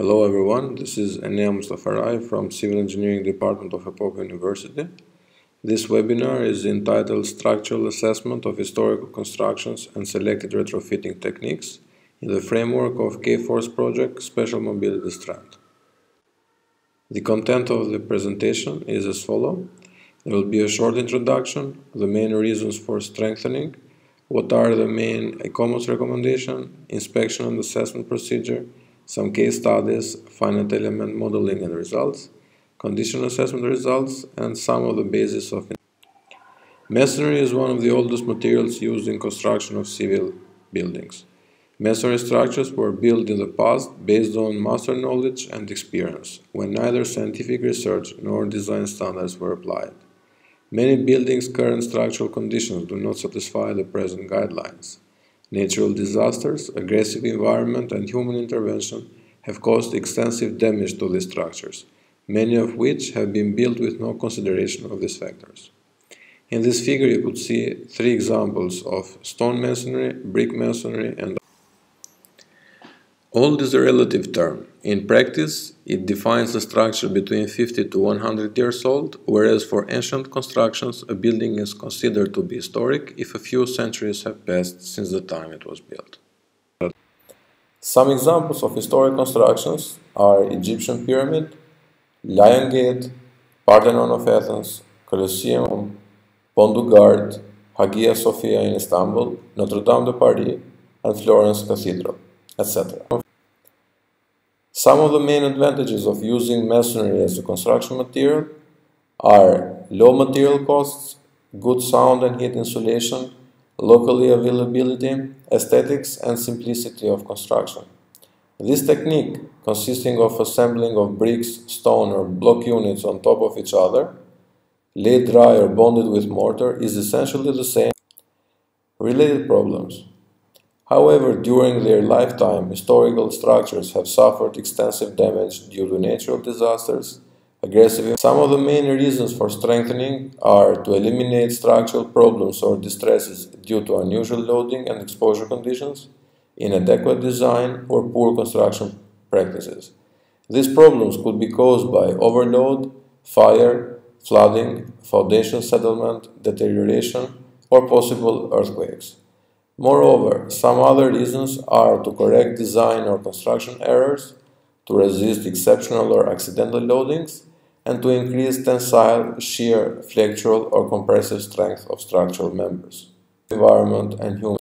Hello everyone, this is Enea Mustafaraj from Civil Engineering Department of Epoka University. This webinar is entitled Structural Assessment of Historical Constructions and Selected Retrofitting Techniques in the framework of K-Force project Special Mobility Strand. The content of the presentation is as follows. There will be a short introduction, the main reasons for strengthening, what are the main ICOMOS recommendation, inspection and assessment procedure, some case studies, finite element modeling and results, condition assessment results, and some of the basis of Masonry is one of the oldest materials used in construction of civil buildings. Masonry structures were built in the past based on master knowledge and experience, when neither scientific research nor design standards were applied. Many buildings' current structural conditions do not satisfy the present guidelines. Natural disasters, aggressive environment, and human intervention have caused extensive damage to these structures, many of which have been built with no consideration of these factors. In this figure you could see three examples of stone masonry, brick masonry, and Old is a relative term. In practice, it defines a structure between 50 to 100 years old, whereas for ancient constructions, a building is considered to be historic if a few centuries have passed since the time it was built. Some examples of historic constructions are Egyptian Pyramid, Lion Gate, Parthenon of Athens, Colosseum, Pont du Gard, Hagia Sophia in Istanbul, Notre Dame de Paris, and Florence Cathedral etc. Some of the main advantages of using masonry as a construction material are low material costs, good sound and heat insulation, locally availability, aesthetics, and simplicity of construction. This technique, consisting of assembling of bricks, stone, or block units on top of each other, laid dry or bonded with mortar, is essentially the same. Related problems However, during their lifetime, historical structures have suffered extensive damage due to natural disasters, aggressive. Some of the main reasons for strengthening are to eliminate structural problems or distresses due to unusual loading and exposure conditions, inadequate design, or poor construction practices. These problems could be caused by overload, fire, flooding, foundation settlement, deterioration, or possible earthquakes. Moreover, some other reasons are to correct design or construction errors, to resist exceptional or accidental loadings, and to increase tensile, shear, flexural, or compressive strength of structural members. Environment and human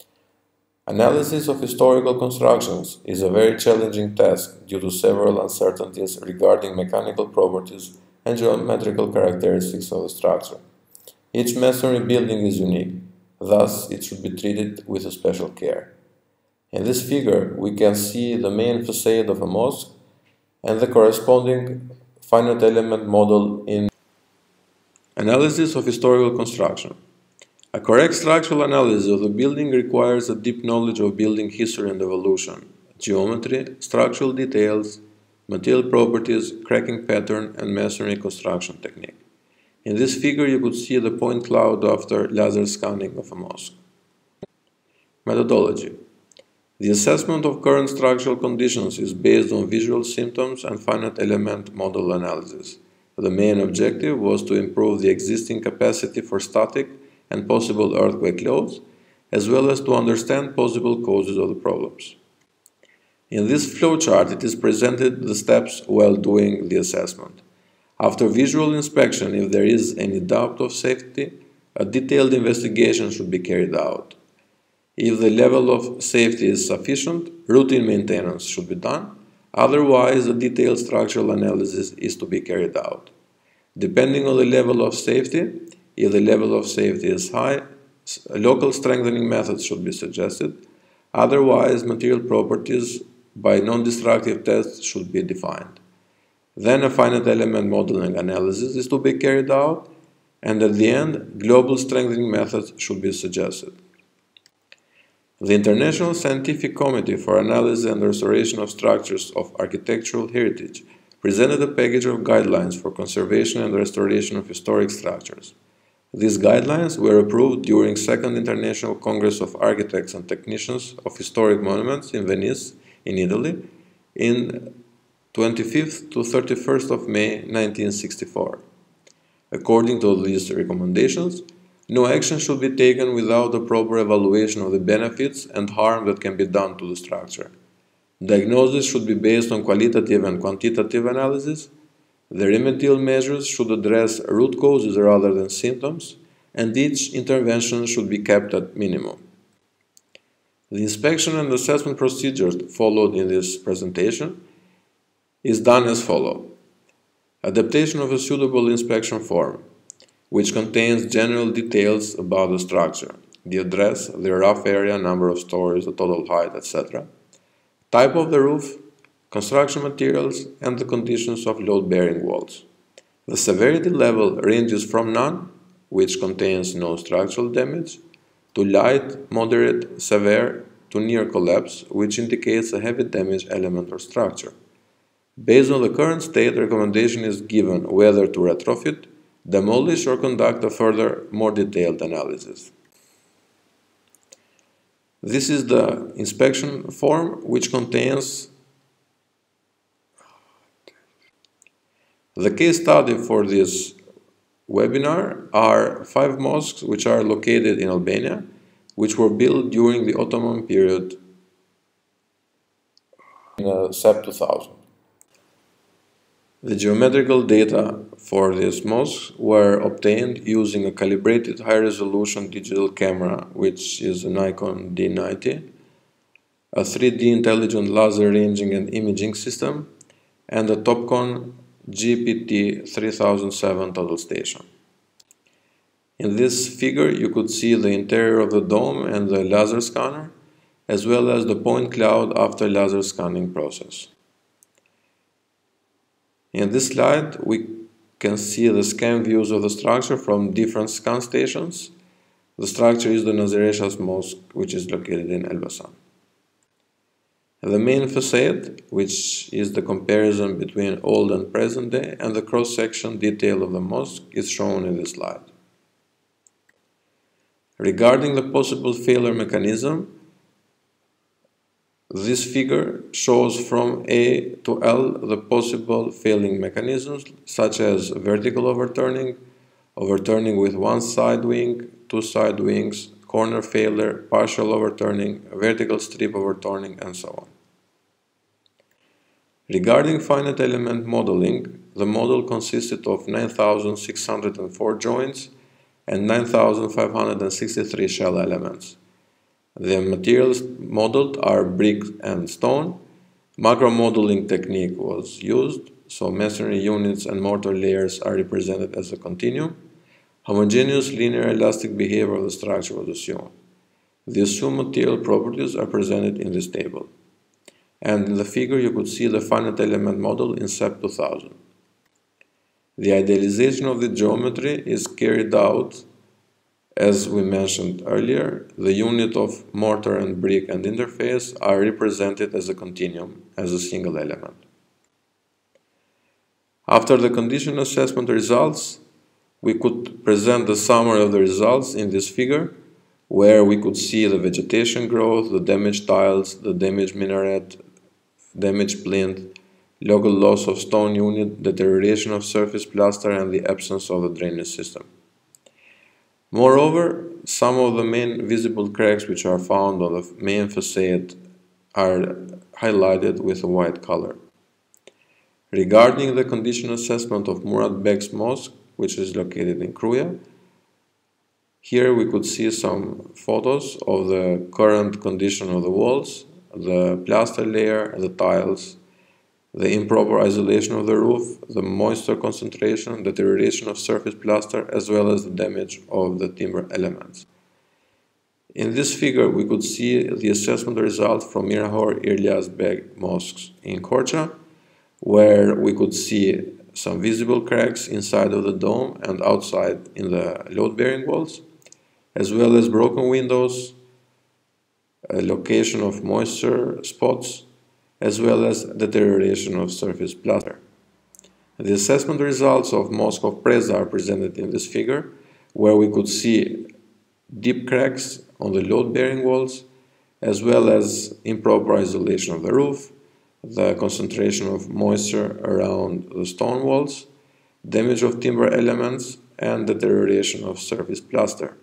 Analysis of historical constructions is a very challenging task due to several uncertainties regarding mechanical properties and geometrical characteristics of the structure. Each masonry building is unique, Thus, it should be treated with a special care. In this figure, we can see the main facade of a mosque and the corresponding finite element model in Analysis of historical construction. A correct structural analysis of the building requires a deep knowledge of building history and evolution, geometry, structural details, material properties, cracking pattern, and masonry construction technique. In this figure you could see the point cloud after laser scanning of a mosque. Methodology The assessment of current structural conditions is based on visual symptoms and finite element model analysis. The main objective was to improve the existing capacity for static and possible earthquake loads, as well as to understand possible causes of the problems. In this flowchart it is presented the steps while doing the assessment. After visual inspection, if there is any doubt of safety, a detailed investigation should be carried out. If the level of safety is sufficient, routine maintenance should be done, otherwise a detailed structural analysis is to be carried out. Depending on the level of safety, if the level of safety is high, local strengthening methods should be suggested, otherwise material properties by non-destructive tests should be defined. Then a finite element modeling analysis is to be carried out, and at the end, global strengthening methods should be suggested. The International Scientific Committee for Analysis and Restoration of Structures of Architectural Heritage presented a package of guidelines for conservation and restoration of historic structures. These guidelines were approved during Second International Congress of Architects and Technicians of Historic Monuments in Venice, in Italy, in 25th to 31st of May 1964. According to these recommendations, no action should be taken without a proper evaluation of the benefits and harm that can be done to the structure. Diagnosis should be based on qualitative and quantitative analysis. The remedial measures should address root causes rather than symptoms, and each intervention should be kept at minimum. The inspection and assessment procedures followed in this presentation is done as follows. Adaptation of a suitable inspection form, which contains general details about the structure, the address, the rough area, number of stories, the total height, etc., type of the roof, construction materials, and the conditions of load-bearing walls. The severity level ranges from none, which contains no structural damage, to light, moderate, severe, to near collapse, which indicates a heavy damage element or structure. Based on the current state, recommendation is given whether to retrofit, demolish, or conduct a further, more detailed analysis. This is the inspection form which contains the case study for this webinar are five mosques which are located in Albania, which were built during the Ottoman period in uh, SAP 2000. The geometrical data for this mosque were obtained using a calibrated high-resolution digital camera, which is a Nikon D90, a 3D intelligent laser ranging and imaging system, and a Topcon GPT 3007 total station. In this figure you could see the interior of the dome and the laser scanner, as well as the point cloud after laser scanning process. In this slide, we can see the scan views of the structure from different scan stations. The structure is the Naziresha's Mosque, which is located in Elbasan. The main facade, which is the comparison between old and present day, and the cross-section detail of the mosque is shown in this slide. Regarding the possible failure mechanism, this figure shows from A to L the possible failing mechanisms such as vertical overturning, overturning with one side wing, two side wings, corner failure, partial overturning, vertical strip overturning, and so on. Regarding finite element modeling, the model consisted of 9,604 joints and 9,563 shell elements. The materials modeled are brick and stone. Macro modeling technique was used, so masonry units and mortar layers are represented as a continuum. Homogeneous linear elastic behavior of the structure was assumed. The assumed material properties are presented in this table. And in the figure you could see the finite element model in SAP 2000. The idealization of the geometry is carried out as we mentioned earlier, the unit of mortar and brick and interface are represented as a continuum, as a single element. After the condition assessment results, we could present the summary of the results in this figure, where we could see the vegetation growth, the damaged tiles, the damaged minaret, damaged plinth, local loss of stone unit, deterioration of surface plaster, and the absence of the drainage system. Moreover, some of the main visible cracks which are found on the main facade are highlighted with a white color. Regarding the condition assessment of Murad Beg's mosque, which is located in Kruja, here we could see some photos of the current condition of the walls, the plaster layer, the tiles, the improper isolation of the roof, the moisture concentration, deterioration of surface plaster, as well as the damage of the timber elements. In this figure, we could see the assessment result from Mirahor Ilyas Beg mosques in Korcha, where we could see some visible cracks inside of the dome and outside in the load-bearing walls, as well as broken windows, a location of moisture spots, as well as deterioration of surface plaster. The assessment results of Mosque of Preza are presented in this figure, where we could see deep cracks on the load-bearing walls, as well as improper isolation of the roof, the concentration of moisture around the stone walls, damage of timber elements, and deterioration of surface plaster.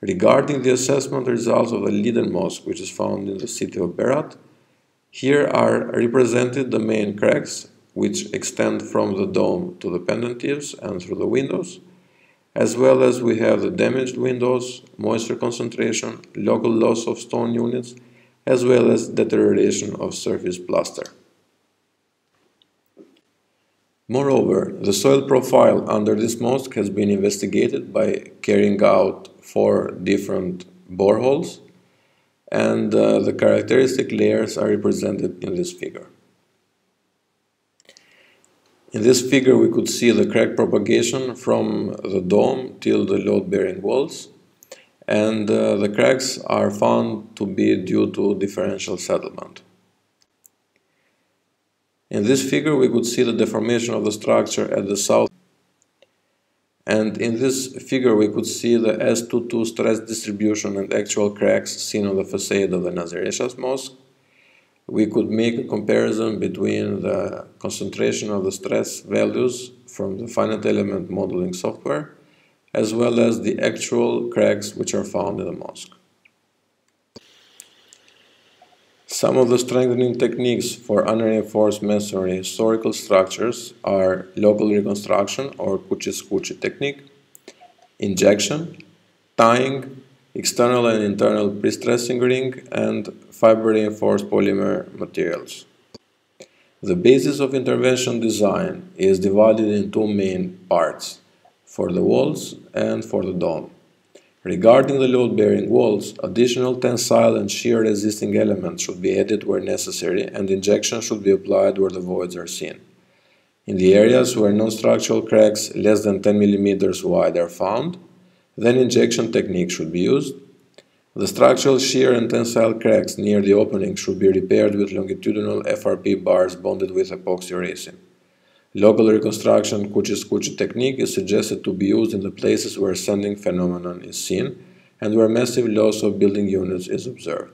Regarding the assessment results of the Leaden Mosque, which is found in the city of Berat, here are represented the main cracks, which extend from the dome to the pendentives and through the windows, as well as we have the damaged windows, moisture concentration, local loss of stone units, as well as deterioration of surface plaster. Moreover, the soil profile under this mosque has been investigated by carrying out four different boreholes and uh, the characteristic layers are represented in this figure. In this figure we could see the crack propagation from the dome till the load-bearing walls and uh, the cracks are found to be due to differential settlement. In this figure we could see the deformation of the structure at the south and in this figure we could see the S22 stress distribution and actual cracks seen on the facade of the Nazir mosque. We could make a comparison between the concentration of the stress values from the finite element modeling software as well as the actual cracks which are found in the mosque. Some of the strengthening techniques for unreinforced masonry historical structures are local reconstruction or cuci-scuci technique, injection, tying, external and internal pre-stressing ring, and fiber-reinforced polymer materials. The basis of intervention design is divided in two main parts, for the walls and for the dome. Regarding the load-bearing walls, additional tensile and shear resisting elements should be added where necessary and injection should be applied where the voids are seen. In the areas where non-structural cracks less than 10 mm wide are found, then injection technique should be used. The structural shear and tensile cracks near the opening should be repaired with longitudinal FRP bars bonded with epoxy resin. Local reconstruction Cuci-Scuci technique is suggested to be used in the places where sanding phenomenon is seen and where massive loss of building units is observed.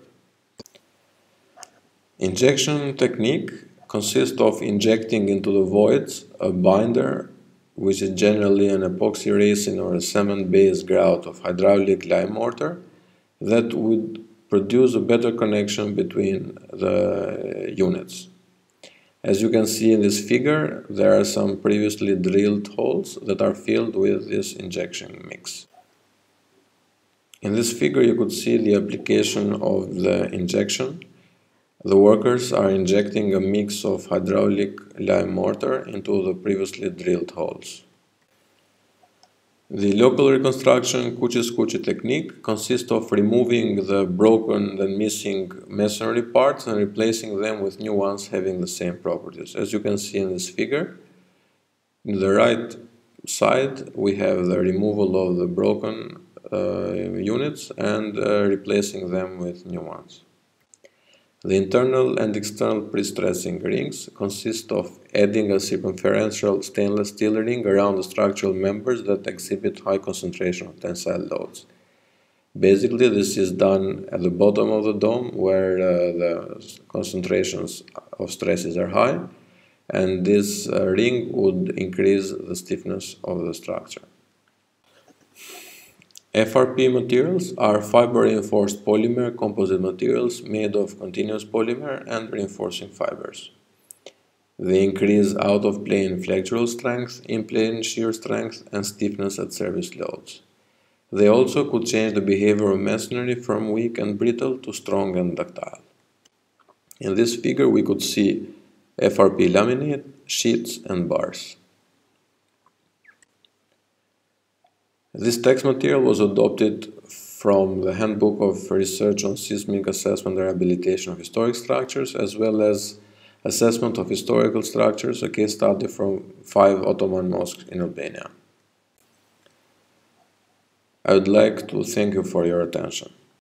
Injection technique consists of injecting into the voids a binder, which is generally an epoxy resin or a cement-based grout of hydraulic lime mortar, that would produce a better connection between the units. As you can see in this figure, there are some previously drilled holes that are filled with this injection mix. In this figure you could see the application of the injection. The workers are injecting a mix of hydraulic lime mortar into the previously drilled holes. The local reconstruction Cuci-Scuci technique consists of removing the broken and missing masonry parts and replacing them with new ones having the same properties. As you can see in this figure, in the right side we have the removal of the broken uh, units and uh, replacing them with new ones. The internal and external pre-stressing rings consist of adding a circumferential stainless steel ring around the structural members that exhibit high concentration of tensile loads. Basically, this is done at the bottom of the dome where uh, the concentrations of stresses are high, and this uh, ring would increase the stiffness of the structure. FRP materials are fiber-reinforced polymer composite materials made of continuous polymer and reinforcing fibers. They increase out-of-plane flexural strength, in-plane shear strength, and stiffness at service loads. They also could change the behavior of masonry from weak and brittle to strong and ductile. In this figure we could see FRP laminate, sheets, and bars. This text material was adopted from the Handbook of Research on Seismic Assessment and Rehabilitation of Historic Structures, as well as Assessment of Historical Structures, a case study from five Ottoman mosques in Albania. I would like to thank you for your attention.